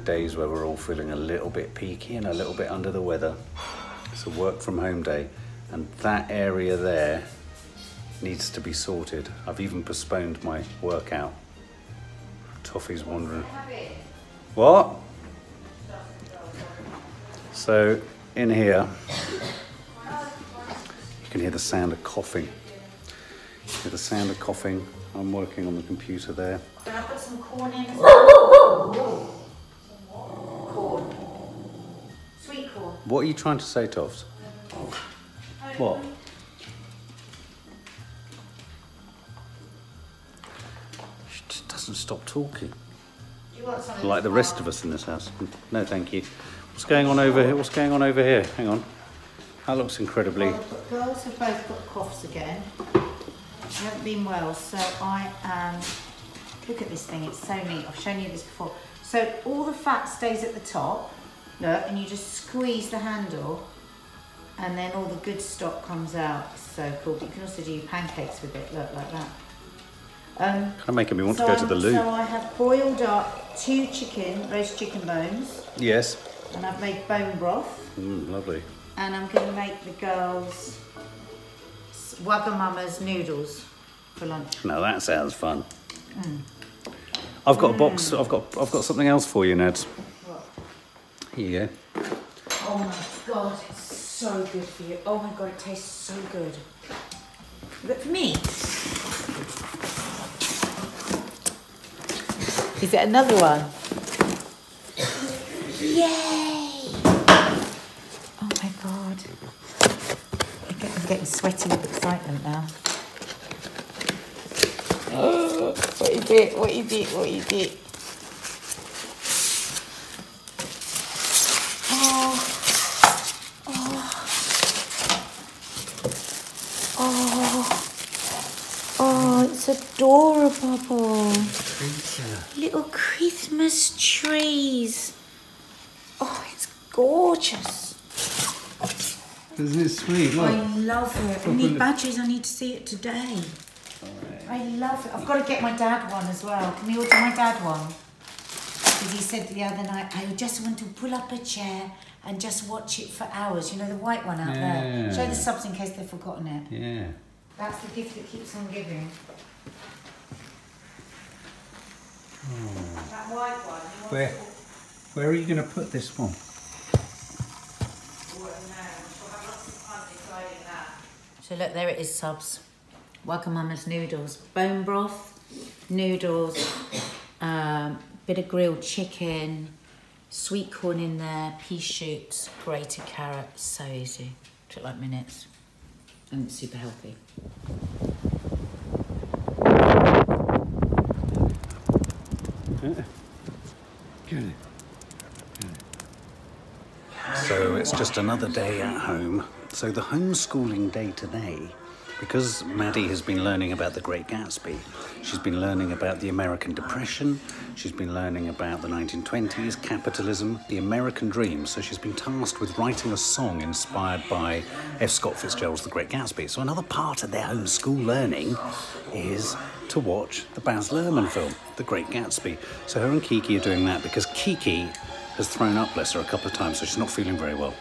of days where we're all feeling a little bit peaky and a little bit under the weather. It's a work from home day, and that area there needs to be sorted. I've even postponed my workout. Toffee's wandering. What? So, in here, you can hear the sound of coughing. You hear the sound of coughing. I'm working on the computer there. Can I put some corn in as well? Corn. Sweet corn. What are you trying to say, Toffs? What? She just doesn't stop talking. You want something? Like the rest of us in this house. No, thank you. What's going on over here? What's going on over here? Hang on. That looks incredibly. Well, the girls have both got coughs again. I haven't been well, so I am. Look at this thing, it's so neat. I've shown you this before. So all the fat stays at the top, look, and you just squeeze the handle, and then all the good stock comes out. It's so cool. But you can also do your pancakes with it, look, like that. Um, Kind of making me want so to go to the loo. So I have boiled up two chicken, roast chicken bones, Yes. and I've made bone broth. Mm, lovely. and I'm going to make the girls s- Wagamama's noodles for lunch. Now that sounds fun. Mm. I've got a box. I've got. I've got something else for you, Ned. What? Here you go. Oh my god, it's so good for you. Oh my god, it tastes so good. But for me, is it another one? Yay! Oh my god. I'm I'm getting sweaty with excitement now. What is it? What is it? What is it? Oh. oh. Oh. Oh, it's adorable. Little Christmas trees. Oh, it's gorgeous. Isn't it sweet? I love it. I need batteries. I need to see it today. I love it. I've got to get my dad one as well. Can we order my dad one? Because he said the other night, I just want to pull up a chair and just watch it for hours. You know, the white one out there. Show the subs in case they've forgotten it. Yeah. That's the gift that keeps on giving. Oh. That white one. you want Where? to- Where are you going to put this one? So look, there it is, subs. Wagamama's noodles, bone broth, noodles, um, bit of grilled chicken, sweet corn in there, pea shoots, grated carrot. So easy. Took like minutes, and it's super healthy. Good. So it's just another day at home. So the homeschooling day today, because Maddie has been learning about the Great Gatsby, she's been learning about the American Depression, she's been learning about the 1920s, capitalism, the American dream. So she's been tasked with writing a song inspired by F. Scott Fitzgerald's The Great Gatsby. So another part of their homeschool learning is to watch the Baz Luhrmann film, The Great Gatsby. So her and Kiki are doing that because Kiki has thrown up, bless her, a couple of times, so she's not feeling very well.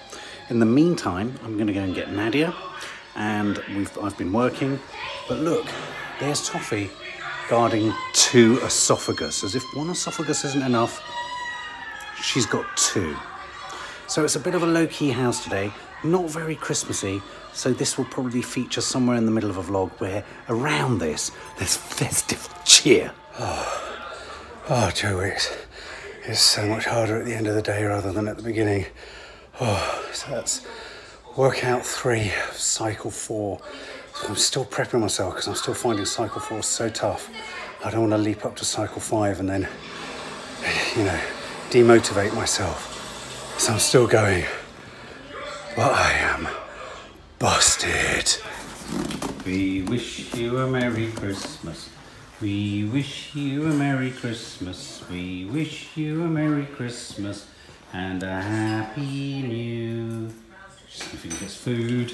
In the meantime, I'm going to go and get Nadia, and I've been working. But look, there's Toffee guarding two esophagus, as if one esophagus isn't enough. She's got two. So it's a bit of a low key house today, not very Christmassy. So this will probably feature somewhere in the middle of a vlog where around this there's festive cheer. Oh, oh two weeks. It's so much harder at the end of the day rather than at the beginning. Oh, so that's workout three cycle four. I'm still prepping myself because I'm still finding cycle four so tough. I don't want to leap up to cycle five and then, you know, demotivate myself. So I'm still going. But I am busted. We wish you a Merry Christmas. We wish you a Merry Christmas. We wish you a Merry Christmas and a Happy New. Sniffing gets food.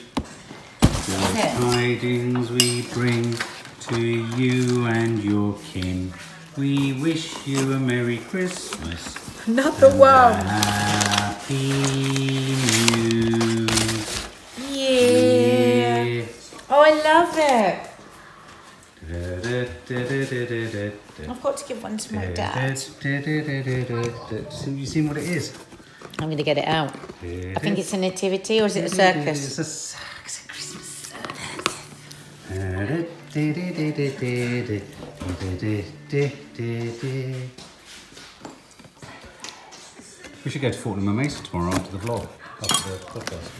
Good Okay. tidings we bring to you and your kin. We wish you a Merry Christmas. Another one. Happy New Yeah. Year. Oh, I love it. I've got to give one to my dad. So you seen what it is? I'm going to get it out. I think it's a nativity or is it a circus? It's a circus, a Christmas circus. We should go to Fortnum and Mason tomorrow after the vlog, after the podcast.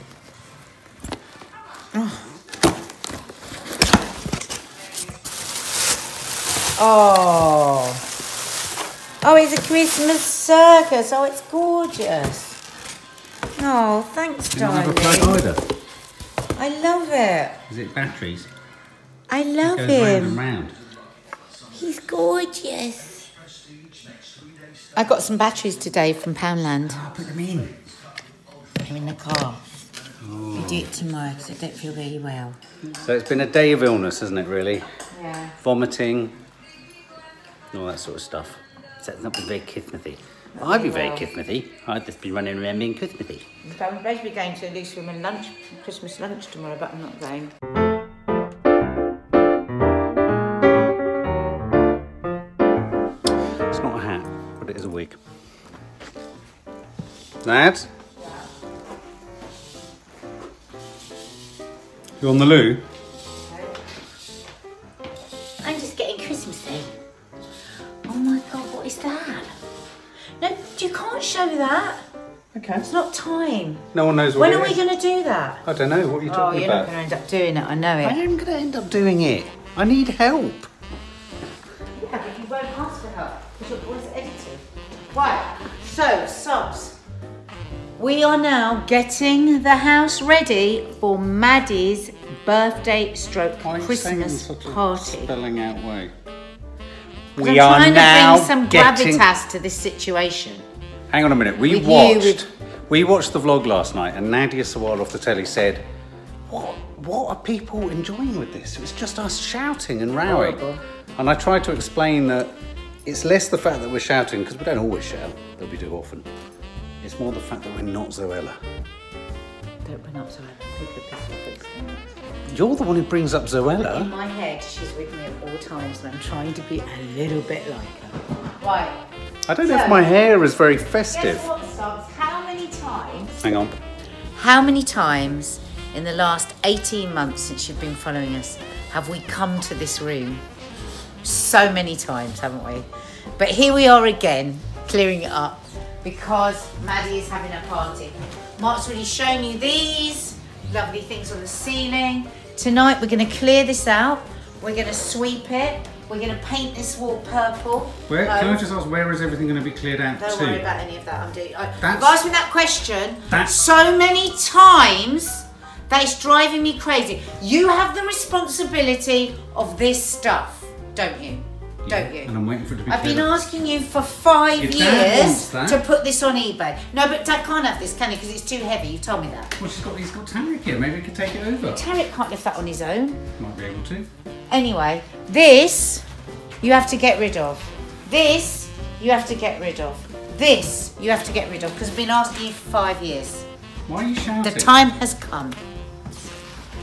Oh. Oh, it's a Christmas circus. Oh, it's gorgeous. Oh, thanks, You a plug darling. either. I love it. Is it batteries? I love Goes round and him. round. He's gorgeous. I got some batteries today from Poundland. I'll put them in. They're in the car. We do it tomorrow because I don't feel really well. So it's been a day of illness, hasn't it, really? Yeah. Vomiting, all that sort of stuff. It's not been very Christmathy. I'd be very well. Christmathy. I'd just be running around being Christmathy. So I'm supposed to be going to the Loose Women lunch, Christmas lunch tomorrow, but I'm not going. It's not a hat, but it is a wig. Dad? You on the loo? No one knows what When it are we is. going to do that? I don't know. What are you talking Oh, talking you're not going to end up doing it. I know it. I am going to end up doing it. I need help. Yeah, but you won't ask for help because you're always editing. Right. So, subs. We are now getting the house ready for Maddie's birthday stroke Why are you saying in Christmas such a party. spelling out way. We I'm are trying now to bring some getting. gravitas to this situation. Hang on a minute. We With you, watched. with- We watched the vlog last night, and Nadia Sawalha off the telly said, "What? What are people enjoying with this? It was just us shouting and rowing." Oh, Horrible. And I tried to explain that it's less the fact that we're shouting because we don't always shout, but we do often. It's more the fact that we're not Zoella. Don't bring up Zoella. People pissed off. You're the one who brings up Zoella. In my head, she's with me at all times, and I'm trying to be a little bit like her. Right. I don't know if my hair is very festive. Hang on. How many times in the last 18 months since you've been following us have we come to this room? So many times, haven't we? But here we are again, clearing it up because Maddie is having a party. Mark's already shown you these lovely things on the ceiling. Tonight we're going to clear this out. We're going to sweep it. We're going to paint this wall purple. Where, can I Um, just ask, where is everything going to be cleared out don't to? worry about any of that. I'm doing. You've asked me that question That's- so many times that it's driving me crazy. You have the responsibility of this stuff, don't you? Don't you? And I'm waiting for it to be I've been up. asking you for five wants years to put this on eBay. No, but Dad can't have this, can he? Because it's too heavy. You told me that. Well, she's got, he's got Tarek here. Maybe he could take it over. Tarek can't lift that on his own. Might be able to. Anyway, this you have to get rid of. This you have to get rid of. This you have to get rid of because I've been asking you for five years. Why are you shouting? The time has come.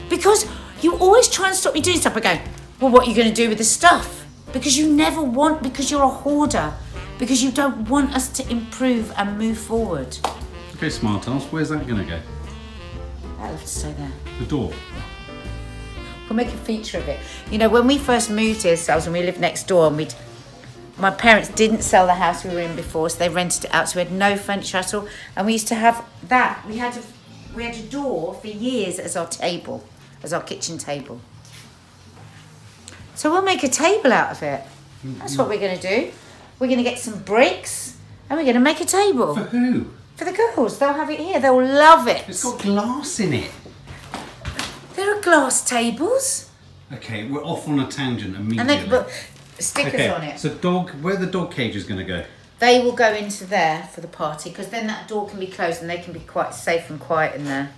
Because you always try and stop me doing stuff by going, well, what are you going to do with the stuff? Because you never want, because you're a hoarder, because you don't want us to improve and move forward. Okay, smart ass. Where's that going to go? That'll have to stay there. The door. We'll make a feature of it. You know, when we first moved here, ourselves, and we lived next door, and we'd, my parents didn't sell the house we were in before, so they rented it out, so we had no furniture at all, and we used to have that. We had a, we had a door for years as our table, as our kitchen table. So we'll make a table out of it. Mm-hmm. That's what we're going to do. We're going to get some bricks, and we're going to make a table For who? for the girls. They'll have it here. They'll love it. It's got glass in it. There are glass tables, Okay, we're off on a tangent and immediately. they can put stickers okay, on it. so dog, where the dog cage is going to go? They will go into there for the party because then that door can be closed and they can be quite safe and quiet in there.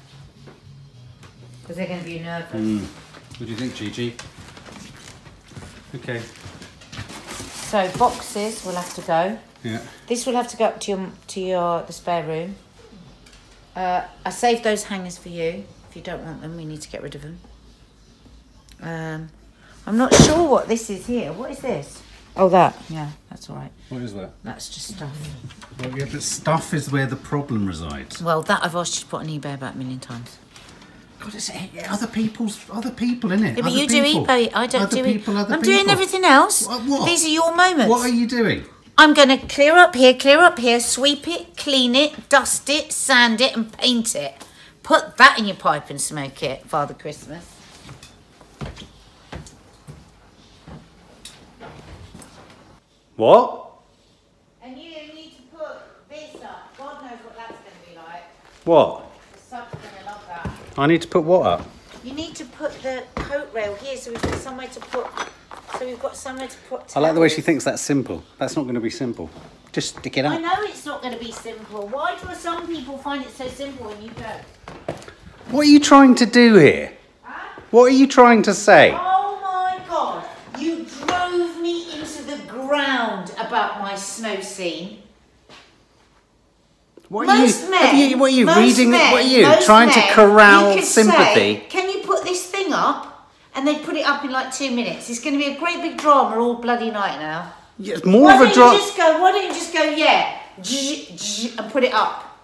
Because they're going to be nervous. Hmm. What do you think, Gigi? Okay. So So boxes will have to go. Yeah. This will have to go up to your to your the spare room. Uh, I saved those hangers for you. If you don't want them, we need to get rid of them. Um, I'm not sure what this is here. What is this? Oh, that. Yeah, that's all right. What is that? That's just stuff. Well, yeah, but stuff is where the problem resides. Well, that I've asked you to put on eBay about a million times. God, it's eh, eh, other people's other people, in it? Yeah, but you do eBay. I don't other do people, it. Other I'm doing everything else. What- what? These are your moments. What are you doing? I'm going to clear up here, clear up here, sweep it, clean it, dust it, sand it, and paint it. Put that in your pipe and smoke it, Father Christmas. What? And you need to put this up. God knows what that's going to be like. What? The sub's going to love that. I need to put what up? You need to put the coat rail here so we've got somewhere to put. So we've got somewhere to put. I like the way she thinks that's simple. That's not going to be simple. Just stick it I know it's not going to be simple. Why do some people find it so simple and you don't? What are you trying to do here? Huh? What are you trying to say? Oh my god! You drove me into the ground about my snow scene. What are Most you? men, have you what are you most reading? Men, what are you most trying to men, corral you could sympathy? say, Can you put this thing up? And they put it up in like two minutes. It's going to be a great big drama all bloody night now. Yeah, it's more Why of a don't drop. you just go? Why don't you just go? Yeah, and put it up.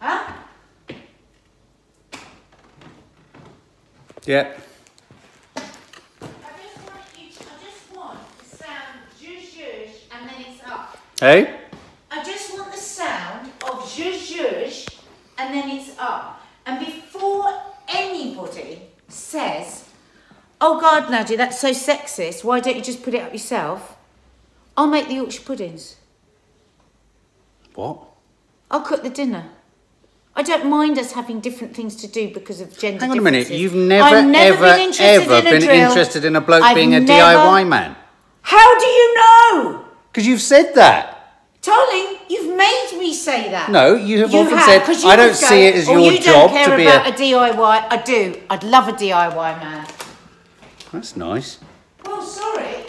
Huh? Yeah. I just want you. I just want the sound zhuzh zhuzh, and then it's up. Hey. I just want the sound of zhuzh zhuzh, and then it's up. And before anybody says, "Oh God, Nadia, that's so sexist. Why don't you just put it up yourself?" I'll make the Yorkshire puddings. What? I'll cook the dinner. I don't mind us having different things to do because of gender Hang on a minute. You've never, never ever, been interested ever in been drill. interested in a bloke I've being a never- DIY man. How do you know? Because you've said that. Darling, you've made me say that. No, you have You often have, said, I don't go, see it as "Oh, your you job don't care to be about a. a DIY. I do. I'd love a DIY man. That's nice. Well, sorry.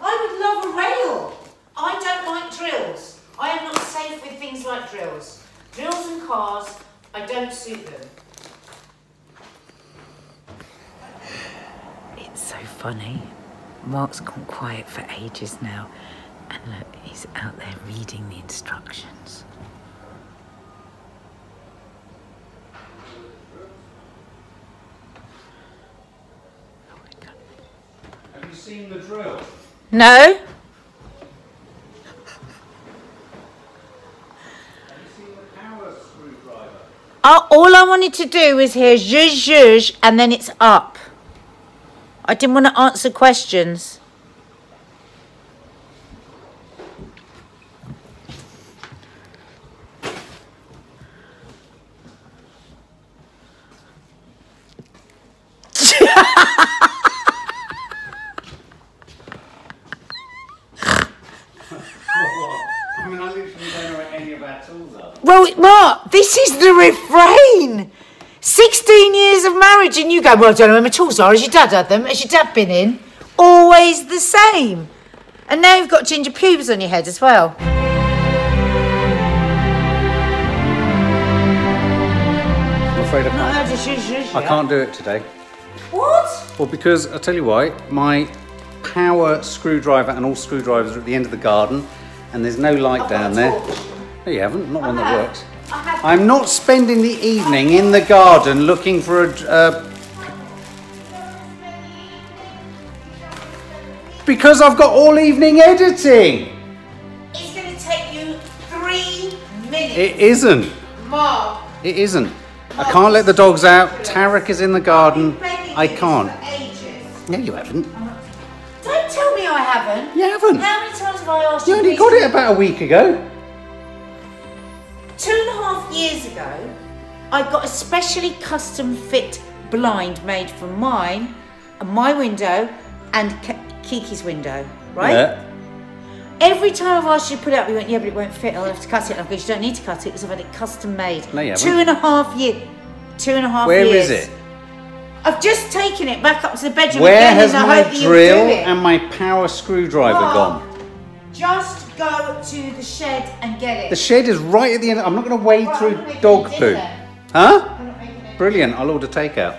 I would love a rail. I don't like drills. I am not safe with things like drills. Drills and cars, I don't suit them. It's so funny. Mark's gone quiet for ages now. And look, he's out there reading the instructions. Oh my God. Have you seen the drill? No? Have you seen the power screwdriver? Uh, all I wanted to do was hear zhuzh zhuzh and then it's up. I didn't want to answer questions. I mean, I literally don't know where any of our tools are. Well, Mark, this is the refrain. 16 years of marriage and you go, well, I don't know where my tools are. Has your dad had them? Has your dad been in? Always the same. And now you've got ginger pubes on your head as well. I'm afraid I can't. heard a zhuzh zhuzh I can't do it today. What? Well, because I'll tell you why. My power screwdriver and all screwdrivers are at the end of the garden, and there's no light I've down there. No, you haven't. Not one I that ah. works. I'm not spending the evening in the garden looking for a. Uh, because I've got all evening editing. It's going to take you three minutes. It isn't. Mark. It isn't. I can't let the dogs out. Tarek is in the garden. I can't. No, you haven't. Don't tell me I haven't. You haven't. How many times have I asked You you? only got it about a week ago. Two and a half years ago, I got a specially custom fit blind made for mine, and my window, and K- Kiki's window. Right. Yeah. Every time I've asked you to put it up, you went, yeah, but it won't fit. I'll have to cut it. I go, you don't need to cut it because I've had it custom made. No, you haven't. Two and a half year. Two and a half Where years. is it? I've just taken it back up to the bedroom Where again has and I my hope that you'll drill and my power screwdriver Mark, gone? Just go to the shed and get it. The shed is right at the end. I'm not going to wade through I'm not making dog poo. Huh? I'm not making it. Brilliant. I'll order takeout.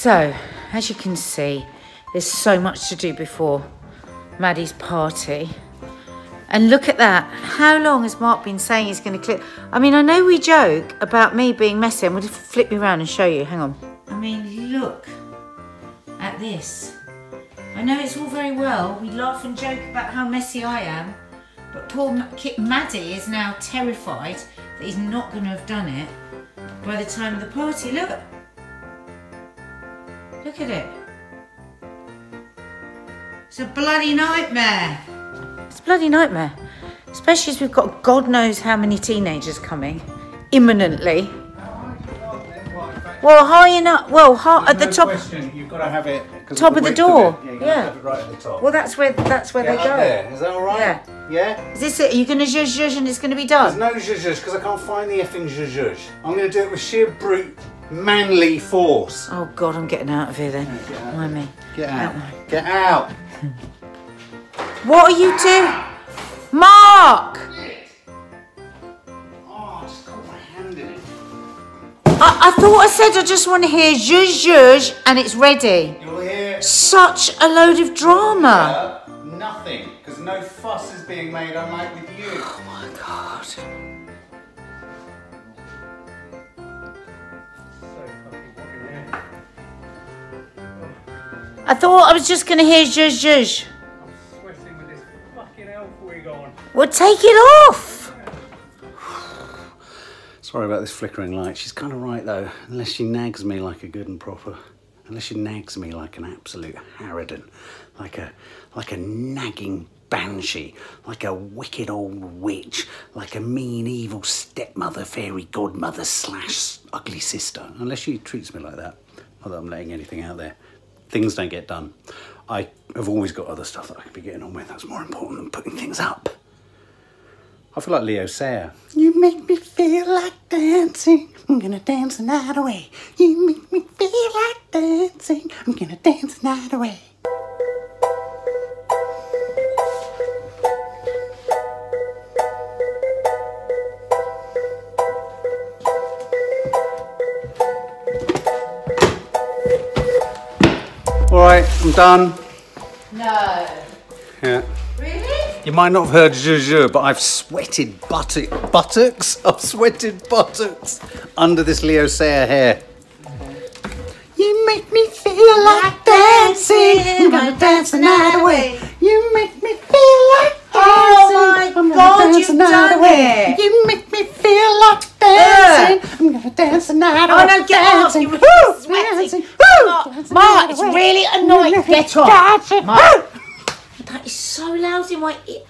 So, as you can see, there's so much to do before Maddie's party. And look at that. How long has Mark been saying he's going to clip? I mean, I know we joke about me being messy. I'm going to flip you around and show you. Hang on. I mean, look at this. I know it's all very well. We laugh and joke about how messy I am. But poor Ma- Maddie is now terrified that he's not going to have done it by the time of the party. Look. Look at it. It's a bloody nightmare. It's a bloody nightmare. Especially as we've got God knows how many teenagers coming imminently. Well, high enough. Well, high, at the no top. Question. You've got to have it. 'cause Top of the width door. it. Yeah. you've Yeah. have it right at the top. Well, that's where that's where Get they up go. there. Is that all right? Yeah. Yeah. Is this it? Are you going to zhuzh zhuzh and it's going to be There's done? no zhuzh because I can't find the effing zhuzh. I'm going to do it with sheer brute manly force. Oh God, I'm getting out of here then. get out. Mind me. Get out. Get out. What are you doing, Mark? Oh, I just caught my hand in it. I, I thought I said I just want to hear zhuzh zhuzh and it's ready. You'll hear Such a load of drama. nothing because no fuss is being made, unlike with you. Oh my God. I thought I was just going to hear zhuzh zhuzh. I'm sweating with this fucking elf wig on. Well, take it off. Sorry about this flickering light. She's kind of right though, unless she nags me like a good and proper. Unless she nags me like an absolute harridan, like a like a nagging banshee, like a wicked old witch, like a mean evil stepmother, fairy godmother slash ugly sister. Unless she treats me like that. Not that I'm letting anything out there. Things don't get done. I have always got other stuff that I could be getting on with. That's more important than putting things up. I feel like Leo Sayer. You make me feel like dancing. I'm gonna dance the night away. You make me feel like dancing. I'm gonna dance the night away. All right, I'm done. No. Yeah. Really? You might not have heard zhuzh, but I've sweated buttock, buttocks. I've sweated buttocks under this Leo Sayer hair. You make me feel like dancing. I'm gonna dance the night away. You make me feel like dancing. Oh my I'm gonna God, dance the night away. it. You make me feel like dancing. I'm gonna dance the night Oh no, get off! dancing. You're really sweating. dancing. Mark, Woo, dancing Mark, it's really annoying. Get off. Mark. That is so loud in my ear.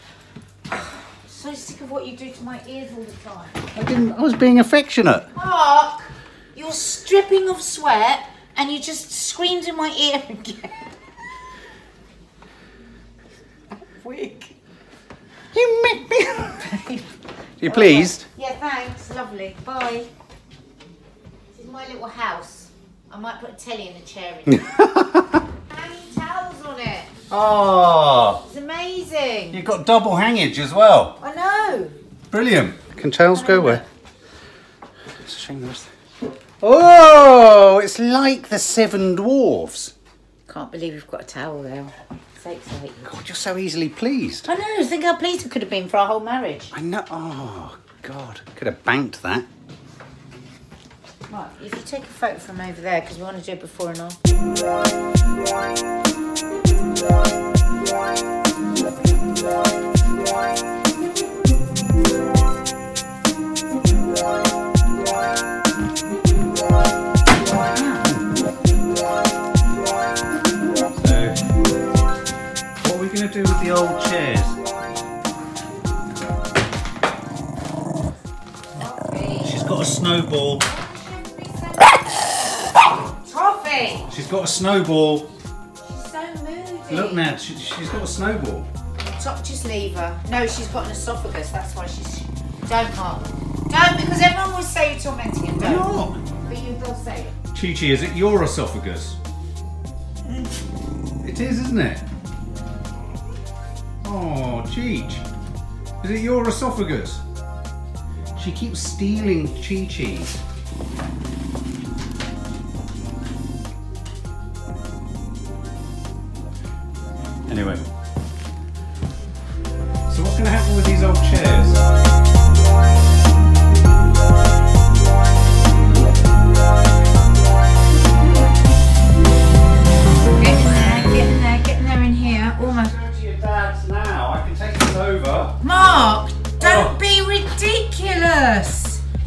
So sick of what you do to my ears all the time. I didn't. I was being affectionate. Mark, you're stripping of sweat and you just screamed in my ear again. Wig. You make me. you pleased? Yeah, thanks. Lovely. Bye. This is my little house. I might put a telly in the chair. in it. Hanging towels on it. Oh, It's amazing. you've got double hangage as well. I know. Brilliant. Can tails go where? It's a shame there's- Oh, it's like the Seven Dwarfs. Can't believe we've got a towel there. So excited. God, you're so easily pleased. I know. Think how pleased I could have been for our whole marriage. I know. Oh, God. Could have banked that. Right, if you take a photo from over there, because we want to do it before and after. snowball. Trophy! She's got a snowball. She's so moody. Look now, she, has got a snowball. Top, just leave her. No, she's got an esophagus, that's why she's... Don't, Mark. Don't, because everyone will say you're tormenting him, don't? Not. But you will say it. Chi Chi, is it your esophagus? It is, isn't it? Oh, Cheech. Is it your esophagus? She keeps stealing Chi Chi's. Anyway.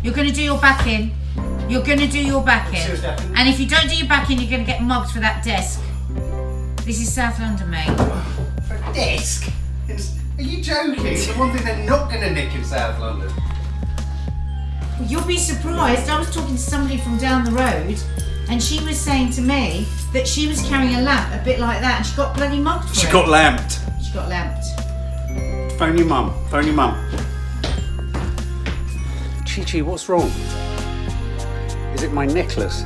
You're going to do your back in. You're going to do your back in. Seriously, I can- And if you don't do your back in, you're going to get mugged for that desk. This is South London, mate. For a desk? It's- Are you joking? It's the one thing they're not going to nick in South London. You'll be surprised. I was talking to somebody from down the road, and she was saying to me that she was carrying a lamp a bit like that, and she got bloody mugged for She it. got lamped. She got lamped. Phone your mum. Phone your mum. Chi Chi, what's wrong? Is it my necklace?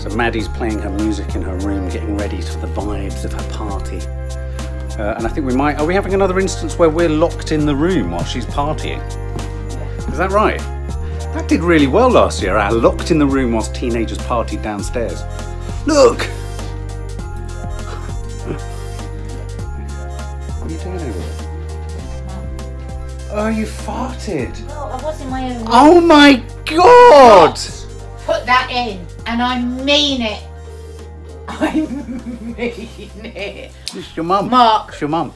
So Maddie's playing her music in her room, getting ready for the vibes of her party. Uh, and I think we might. Are we having another instance where we're locked in the room while she's partying? Is that right? That did really well last year. I locked in the room whilst teenagers partied downstairs. Look! Oh, you farted. Oh, I was in my own. Oh my god! Put that in, and I mean it. I mean it. It's your mum. Mark. It's your mum.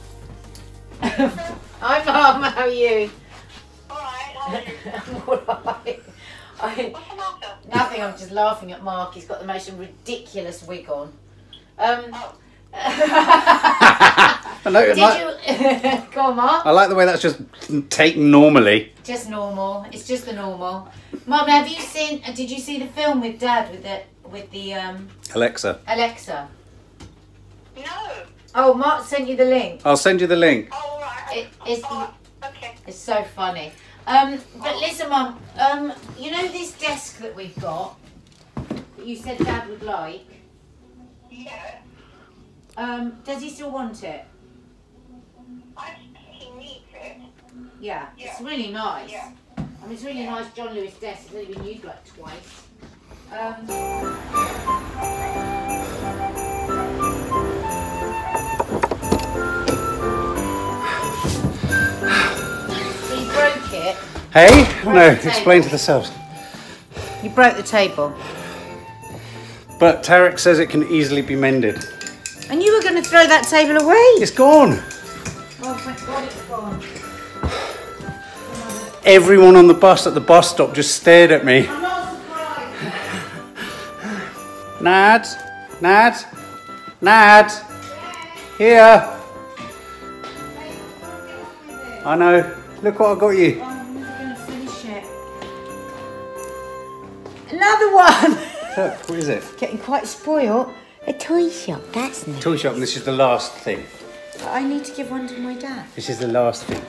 Hi, Mum. How are you? Alright, how are you? I'm alright. I, What's the matter? nothing. I'm just laughing at Mark. He's got the most ridiculous wig on. Um. I, know, Did like, you? Go on, Mark. I like the way that's just taken normally. Just normal. It's just the normal. Mum, have you seen? uh, Did you see the film with Dad with the with the um Alexa, Alexa? No. Oh, Mark sent you the link. I'll send you the link. Oh, alright. It, it's Oh, okay. it's so funny. Um, but listen, Mum. Um, you know this desk that we've got that you said Dad would like. Yeah. Um, does he still want it? I think he needs it. Yeah, it's really nice. Yeah. I mean, it's really nice John Lewis desk. It's only been used like twice. Um, so you broke it. Hey? No, Right, explain to the subs. You broke the table. But Tarek says it can easily be mended. And you were going to throw that table away. It's gone. Oh, thank God it's gone. Everyone on the bus at the bus stop just stared at me. I'm not surprised. Nad, Nad, Nad, here. I know. Look what I got you. I'm never going to finish it. Another one. Look, what is it? Getting quite spoiled. A toy shop, that's nice. Toy shop, and this is the last thing. I need to give one to my dad. This is the last thing.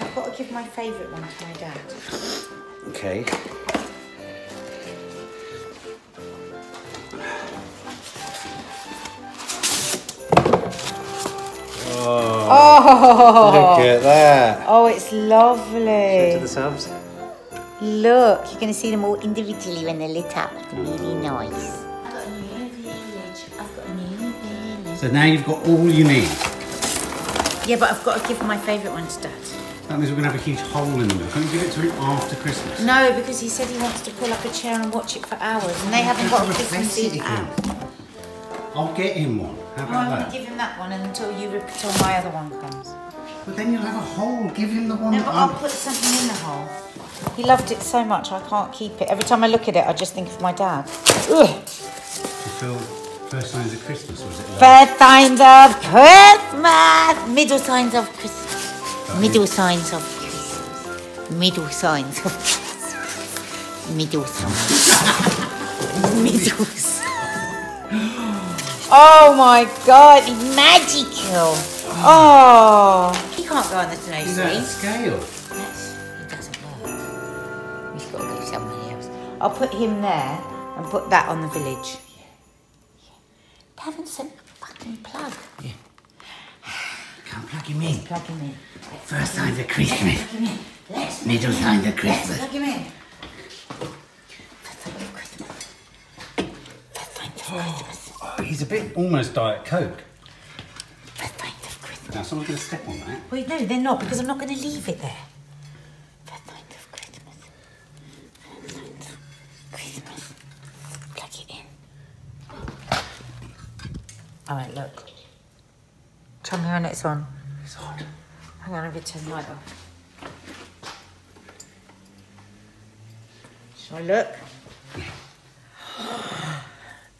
I've got to give my favourite one to my dad. Okay. Oh, Look at that. oh, it's lovely. To the subs. Look, you're going to see them all individually when they're lit up. It's really oh. nice. I've got a new village. I've got a new village. So now you've got all you need. Yeah, but I've got to give my favourite one to Dad. That means we're going to have a huge hole in the middle. Can't you give it to him after Christmas? No, because he said he wants to pull up a chair and watch it for hours, and they haven't got a Christmas Eve app. I'll get him one. How I'm about going that? to give him that one until you until my other one comes. But then you'll have a hole. Give him the one No, but I'll I'm... put something in the hole. He loved it so much, I can't keep it. Every time I look at it, I just think of my dad. Ugh. First signs of Christmas, was it? First signs of Christmas. Middle signs of Christmas. Middle signs of Christmas. Middle signs of Christmas. Middle signs. Middle signs. Oh my god, he's magical. Oh. He can't go on the snow screen. scale. That's, he doesn't work. He's got to go somewhere else. I'll put him there and put that on the village. They haven't sent a fucking plug. Yeah. Can't plug him in. Plug him in. First signs of Christmas. Plug him in. Let's Middle signs of let's Christmas. plug him in. First sign of Christmas. First sign of oh, Christmas. Oh, he's a bit almost Diet Coke. First Christmas. Now, someone's going to step on that. Wait, no, they're not because I'm not going to leave it there. First sign of Christmas. First sign of Christmas. Plug it in. All right, look. Tell me when it's on. It's hot. Hang on, I'm going to turn the light off. Shall I look?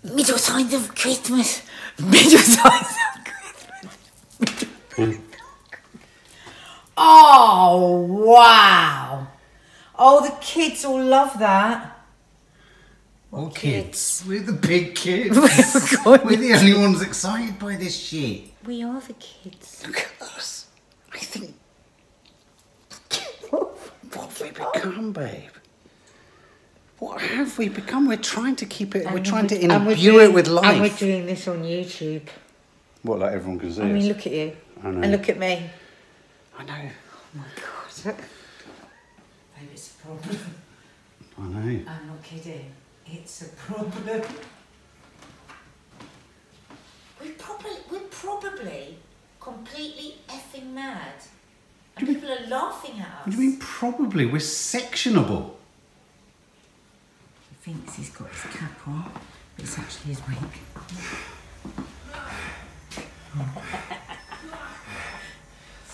Middle signs of Christmas. Middle signs of Christmas. oh, wow. Oh, the kids all love that. All kids? kids. We're the big kids. We're We're the only ones excited by this shit. We are the kids. Look at us. I think. What have we become, babe? What have we become? We're trying to keep it. we're trying to And we're imbue doing- it with life. And we're doing this on YouTube. What, like everyone can see I mean, us? look at you. I know. And look at me. I know. Oh my god. Babe, it's a problem. I know. I'm not kidding. It's a problem. We're probably, we're probably completely effing mad. And people are laughing at us. What do you mean, probably? We're sectionable. He thinks he's got his cap on, but it's actually his wig.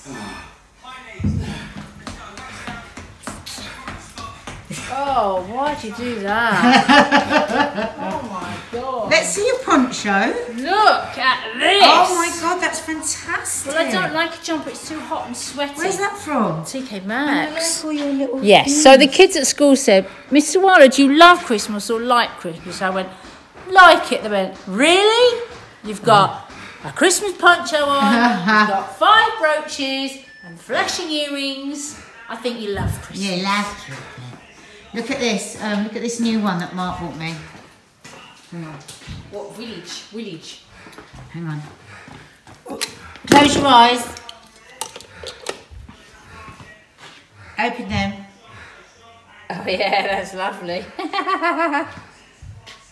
Oh, Oh, why'd you do that? oh my god. Let's see your poncho. Look at this. Oh my god, that's fantastic. Well, I don't like a jumper, it's too hot and sweaty. Where's that from? TK Maxx. Look all your little Yes, so the kids at school said, Mr. Waller, do you love Christmas or like Christmas? I went, like it. They went, really? You've got a Christmas poncho on, you've got five brooches and flashing earrings. I think you love Christmas. Yeah, love year. Look at this. Um, look at this new one that Mark bought me. Hang on. What village? Village. Hang on. Close your eyes. Open them. Oh yeah, that's lovely.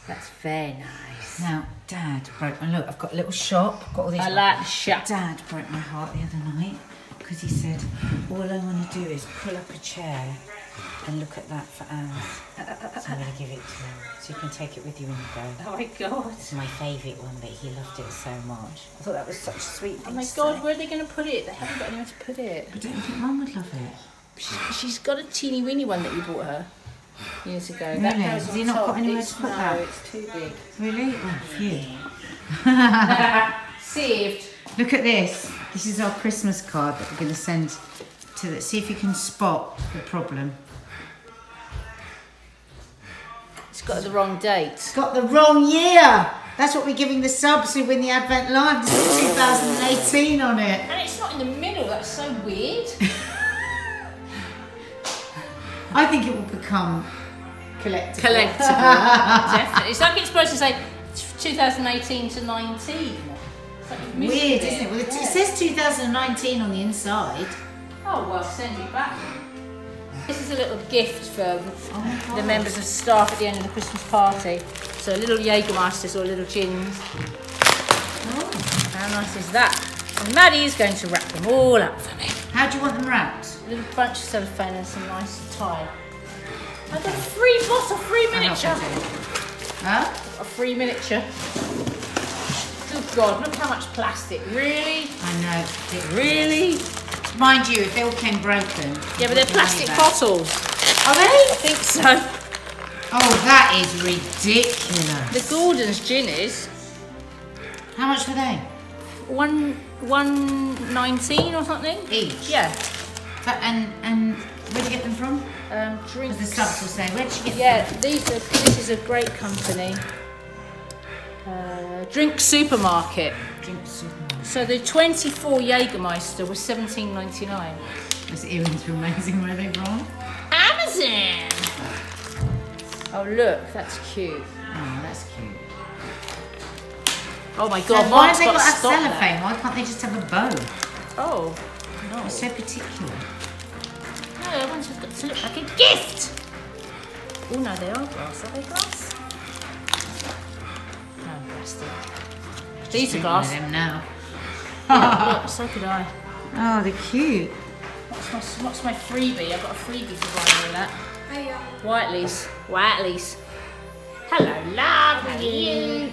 that's very nice. Now, Dad broke my look. I've got a little shop. Got all these. I like the shop. Dad broke my heart the other night because he said, "All I want to do is pull up a chair and look at that for hours." so I'm going to give it to him so you can take it with you when you go. Oh my god. It's my favourite one, but he loved it so much. I thought that was such a sweet oh thing. Oh my to god, say. where are they going to put it? They haven't got anywhere to put it. I don't think Mum would love it. She, she's got a teeny weeny one that you bought her years ago. Really? That Has on he not top. got anywhere It's- to put no, that? it's too big. Really? Oh, phew. Saved. Look at this. This is our Christmas card that we're going to send to the. See if you can spot the problem. It's got the wrong date. Got the wrong year. That's what we're giving the subs who win the Advent Live. This is 2018 on it. And it's not in the middle. That's so weird. I think it will become collectible. Collectible. Definitely. It's like it's supposed to say 2018 to 19. It's like Weird, isn't it? Well, it, it Yeah. says 2019 on the inside. Oh well, send it back. This is a little gift for Oh the members of staff at the end of the Christmas party. So little Jägermeisters or little gins. Oh. How nice is that? And Maddie is going to wrap them all up for me. How do you want them wrapped? A little bunch of cellophane and some nice tie. I got a free bottle, free miniature. Huh? A free miniature. Good God, look how much plastic. Really? I know. ridiculous. Really? Mind you, if they all came broken. Yeah, but they're plastic bottles. Are they? I think so. Oh, that is ridiculous. The Gordon's gin is How much were they? one one nineteen or something. Each? Yeah. But, and and where'd you get them from? Um, drinks. the subs will say, where'd you get Yeah, these are. This is a great company. Uh, drink supermarket. Drink supermarket. So the 24 Jägermeister was 17.99. Those earrings are amazing. Where are they from? Amazon. Oh look, that's cute. Oh, that's cute. Oh my So god, why Mark's have they got got stop cellophane? that. Why can't they just have a bow? Oh, no. It's so particular. Oh, no, the ones have got to look like a gift. Oh no, they are glass. Are they glass? No, plastic. These are glass. them now. Look, so could I. Oh, they're cute. What's my, what's my freebie? I've got a freebie for buying all that. Whiteley's. Whiteley's. Hello, love. How are you?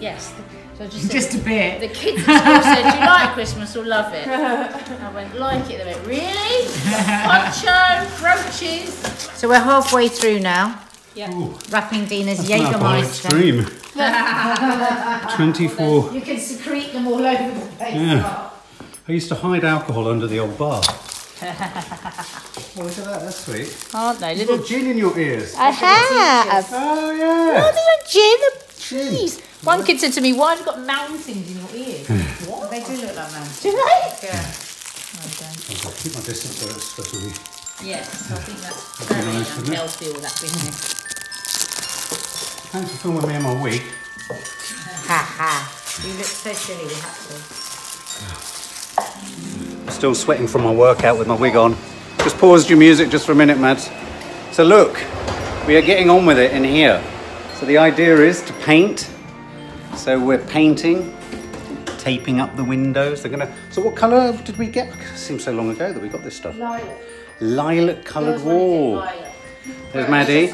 Yes. So I just, said- Just a bit. The kids at school said, "Do you like Christmas or love it?" I went, "Like it." They went, "Really?" Poncho, brooches. So we're halfway through now. Ooh, Wrapping Dina's that's Jägermeister. Extreme. 24. You can secrete them all over the place. Yeah. I used to hide alcohol under the old bar. oh, look at that, that's sweet. Aren't they? You've Little. got gin in your ears. I have. Oh, yeah. Oh, there's a gin. Gin. Jeez. One kid said to me, "Why have you got mountains in your ears?" what? They do look like mountains. Do they? Yeah. Oh, I'll keep my distance so it's supposed to be. Yes, I think that's That'd very nice, wouldn't it? unhealthy. All that business. Thanks for filming me in my wig. Ha ha. You look so silly, we have to. Still sweating from my workout with my wig on. Just paused your music just for a minute, Mads. So look, we are getting on with it in here. So the idea is to paint. So we're painting, taping up the windows. They're gonna. So what colour did we get? It seems so long ago that we got this stuff. Lilac. Lilac coloured wall. There's Maddie.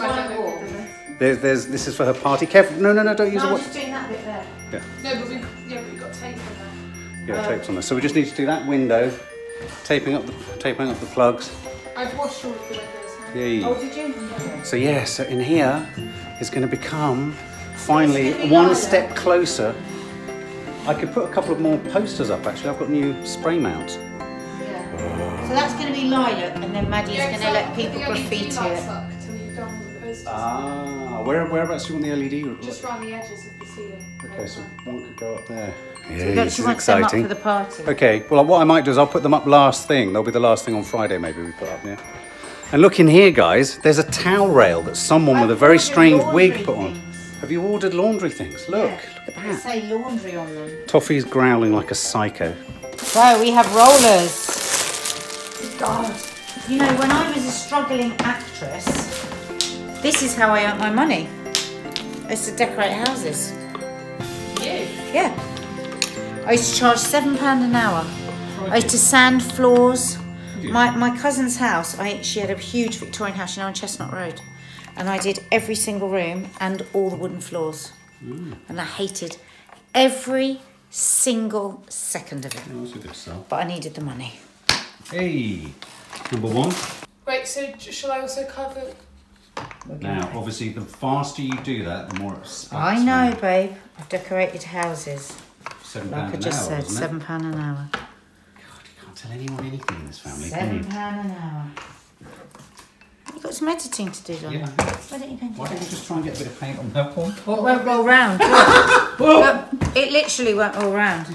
There's, there's, this is for her party. Careful. No, no, no, don't use No, the I'm just doing that bit there. Yeah, No, but we, yeah, but we got tape on there. yeah, tape's on there. So we just need to do that window, taping up the, taping up the plugs. I've washed all of the windows now. Yay. Oh, did you? So yeah, so in here is going to become finally one step closer. I could put a couple of more posters up actually. I've got new spray mounts. Yeah. So that's going to be lilac, and then Maddie's Yeah, going to let people the LED graffiti it. up till you've done all the posters. Ah, where whereabouts do you want the LED? Just around the edges of the ceiling. Okay, so one could go up there. Yeah, Don't this is want them up exciting. for the party? Okay, well, what I might do is I'll put them up last thing. They'll be the last thing on Friday, maybe we put up, yeah. And look in here, guys. There's a towel rail that someone with a I've very strange wig put on. things. Have you ordered laundry things? Look, Yeah. look at They that. say laundry on them. Toffee's growling like a psycho. So we have rollers. God. You know, when I was a struggling actress, this is how I earn my money. I used to decorate houses. You. Yeah. I used to charge seven pound an hour. I used to sand floors. My my cousin's house, I she had a huge Victorian house, you know, on Chestnut Road, and I did every single room and all the wooden floors, mm. and I hated every single second of it. That's a good stuff. But I needed the money. Hey, number one. Wait, so shall I also cover? Now, obviously, the faster you do that, the more it sputs. I know, babe. I've decorated houses, Seven like I an just hour, said, it? seven pound an hour. God, you can't tell anyone anything in this family, can Seven you? pound an hour. You've got some editing to do, Donna. Yeah. Why don't you go and do Why don't you just try and get a bit of paint on that one? Well, it won't roll round. Look, it literally won't roll round.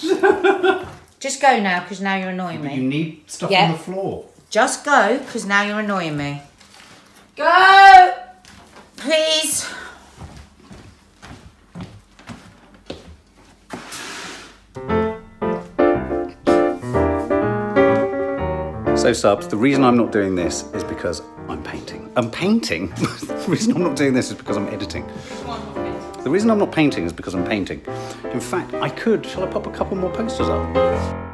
Just go now, because now you're annoying But you need stuff Yeah. on the floor. Just go, because now you're annoying me. Go! Please. So, subs, the reason I'm not doing this is because I'm painting. I'm painting? the reason I'm not doing this is because I'm editing. The reason I'm not painting is because I'm painting. In fact, I could. Shall I pop a couple more posters up?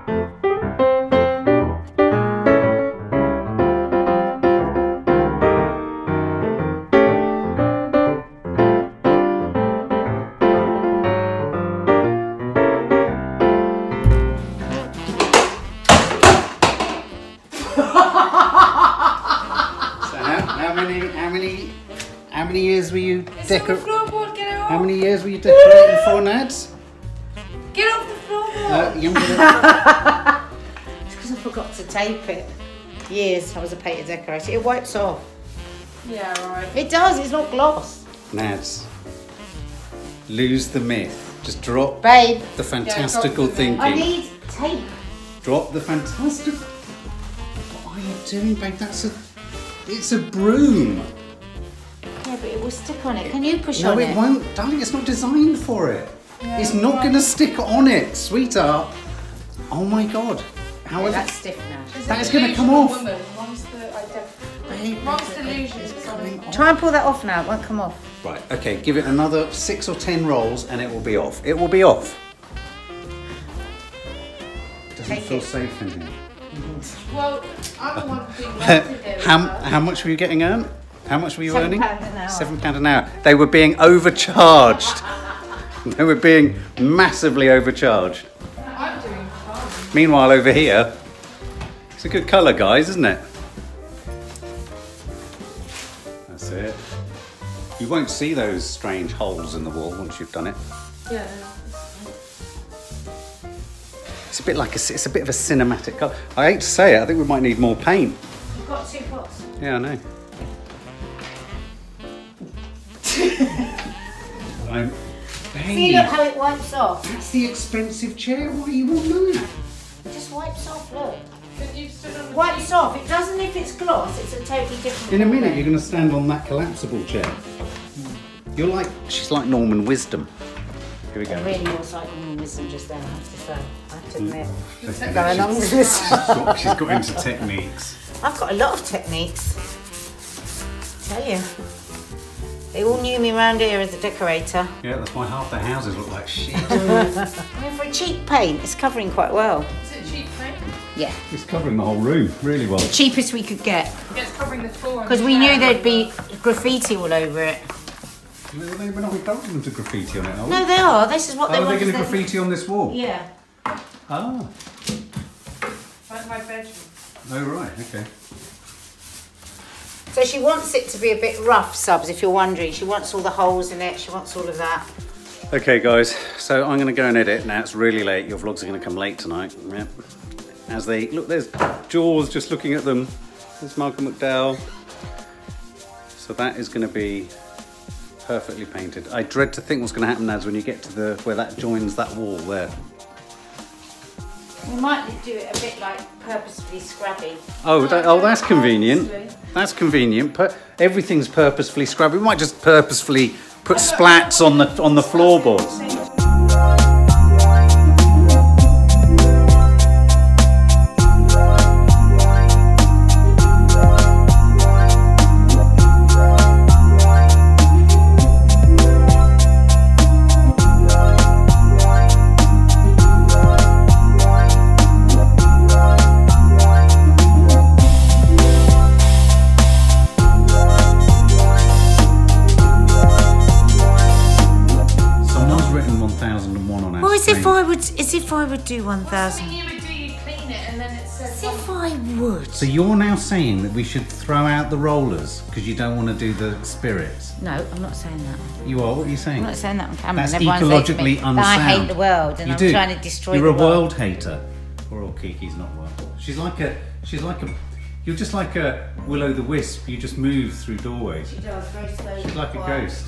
Tape it. Years I was a painter decorator. It wipes off. Yeah, right. It does, it's not gloss. Nads. Lose the myth. Just drop Babe, the fantastical the myth. I thinking. need tape. Drop the fantastic. What are you doing, babe? That's a. It's a broom. Yeah, but it will stick on it. Can you push No, on it No, it? won't, darling. It's not designed for it. it's not going to stick on it, sweetheart. Oh my god. How Yeah, is that's it? stiff now. That is going to come off. Woman. One's the identity. Babe, One's delusion. Sorry. Try and pull that off now. It won't come off. Right. Okay. Give it another six or ten rolls, and it will be off. It will be off. Doesn't Take feel it. safe in here. Well, I'm the one being left here. how, how much were you getting earned? How much were you Seven earning? pound an hour. Seven pound an hour. They were being overcharged. they were being massively overcharged. I'm doing fine. Meanwhile, over here, it's a good colour, guys, isn't it? That's it. You won't see those strange holes in the wall once you've done it. Yeah. It's a bit like a, it's a bit of a cinematic colour. I hate to say it, I think we might need more paint. You've got two pots. Yeah, I know. I'm. See, look how it wipes off. That's the expensive chair. Why you want that? It just wipes off, look. But you stood on the Wipes off. It doesn't if it's gloss. It's a totally different In a minute, colour. you're going to stand on that collapsible chair. You're like she's like Norman Wisdom. Here we go. It really was like Norman Wisdom just then, I have to say. I have to mm. admit. She's Going on with this. got, she's got into techniques. I've got a lot of techniques. tell you. They all knew me around here as a decorator. Yeah, that's why half the houses look like shit. I mean, for a cheap paint, it's covering quite well. Yeah. it's covering the whole room really well. The cheapest we could get. Yeah, it's covering the floor. Because we knew there'd be graffiti all over it. We're not encouraging them to graffiti on it, are we? No, they are. This is what they Oh, they're want. going to us to- graffiti on this wall? Yeah. Ah. Like my bedroom. Oh, right, okay. So she wants it to be a bit rough, subs, if you're wondering. She wants all the holes in it. She wants all of that. Okay, guys, so I'm going to go and edit. Now it's really late. Your vlogs are going to come late tonight. Yep. As they look, there's Jaws just looking at them. There's Malcolm McDowell. So that is going to be perfectly painted. I dread to think what's going to happen, Nads, when you get to the where that joins that wall there. We might do it a bit like purposefully scrubby. Oh, that, oh, that's convenient. That's convenient. But everything's purposefully scrubbed. We might just purposefully put splats on the on the floorboards. Would do 1,000. Something you would do, you clean it and then it says. As if I would. So you're now saying that we should throw out the rollers because you don't want to do the spirits? No, I'm not saying that. You are. What are you saying? I'm not saying that on camera. That's and everyone me ecologically that unsound. I hate the world and You I'm do. trying to destroy You're the a world world. hater. Poor old oh, Kiki's not world. She's like a. She's like a. You're just like a will o' the wisp. You just move through doorways. She does, very slowly. She's like a ghost.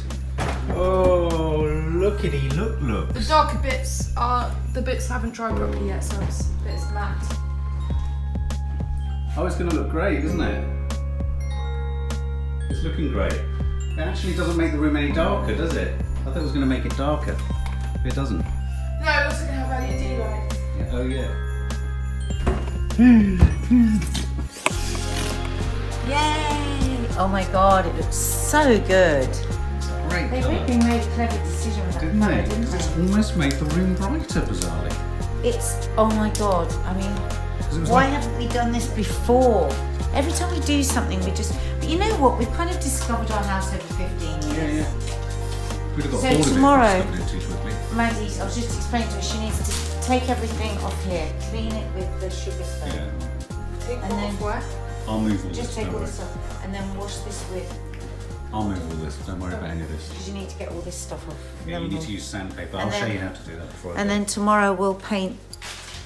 Oh, lookity look look. The darker bits are the bits haven't dried properly yet, so it's but it's matte. Oh, it's going to look great, isn't it? It's looking great. It actually doesn't make the room any darker, does it? I thought it was going to make it darker. but It doesn't. No, it also gonna have LED lights. Yeah, Oh yeah. Yay! Oh my god, it looks so good. Great They colour. really made a clever decision with that Didn't colour, they? didn't 'Cause it's they? almost made the room brighter, bizarrely. It's, oh my god, I mean, 'Cause it was why like- haven't we done this before? Every time we do something, we just, but you know what, we've kind of discovered our house over 15 years. Yeah, yeah. We'd have got So bored of it if tomorrow- we stuck it too quickly. Maggie's, I was just explaining to her, she needs to take everything off here, clean it with the sugar stone. Yeah. Take And then- off where? I'll move all Just this. take Don't all worry. this off and then wash this with, I'll move all this. Don't worry about any of this. because you need to get all this stuff off. Yeah, you need to use sandpaper. I'll and show you how to do that before And go. then tomorrow we'll paint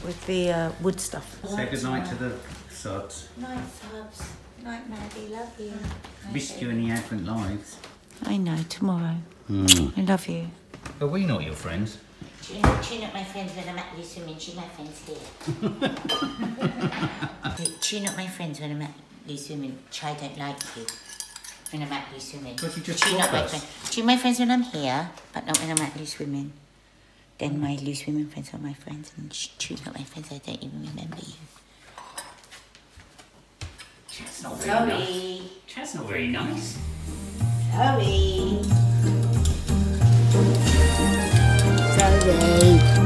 with the uh, wood stuff. Say goodnight to the suds. Night, Subs. Night, Maddie. Love you. Missed you in the Advent lives. I know, tomorrow. Mm. I love you. Are we not your friends? Do you know, do my friends when I'm at Lee swimming? Do you know my friends here? do you know my friends when I'm at Lee swimming? Try don't like you. When I'm at Lee swimming. But you just do you my us. friends? Do my friends when I'm here, but not when I'm at Lee swimming? Then my loose women friends are my friends, and sh- do you know my friends? I don't even remember you. That's not very nice. Chloe, That's not very nice. Chloe. What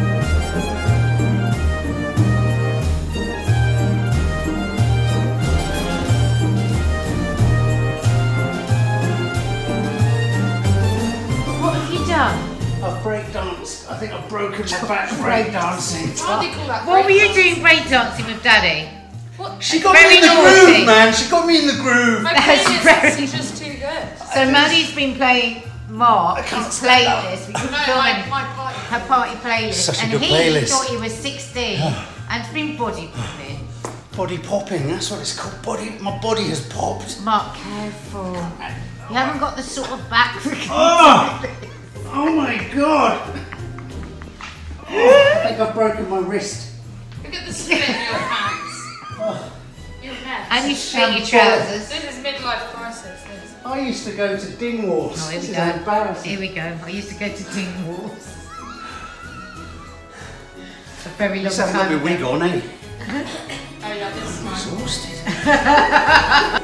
breakdanced. I think I've broken my back breakdancing. Why do they call that What were you breakdance? doing breakdancing with Daddy? What? She got Very me in the naughty. groove, man. She got me in the groove. My That's very- is just too good. So Maddie's been playing Mark, can't his stand that. playlist. We No, couldn't film my, my party. her party playlist. Such a and good he playlist. thought he was 16 and it's been body popping. Body popping. That's what it's called. Body. My body has popped. Mark, careful. You haven't got the sort of back. Oh! Oh my god! I think I've broken my wrist. Look at the split in your pants. You're mess. and you split your trousers. This is midlife crisis. This. I used to go to Dingwalls. Oh, here this we is go. embarrassing. Here we go. I used to go to Dingwalls. A very long Just haven't got time my wig ago. on, eh? Oh yeah, this is mine. Exhausted.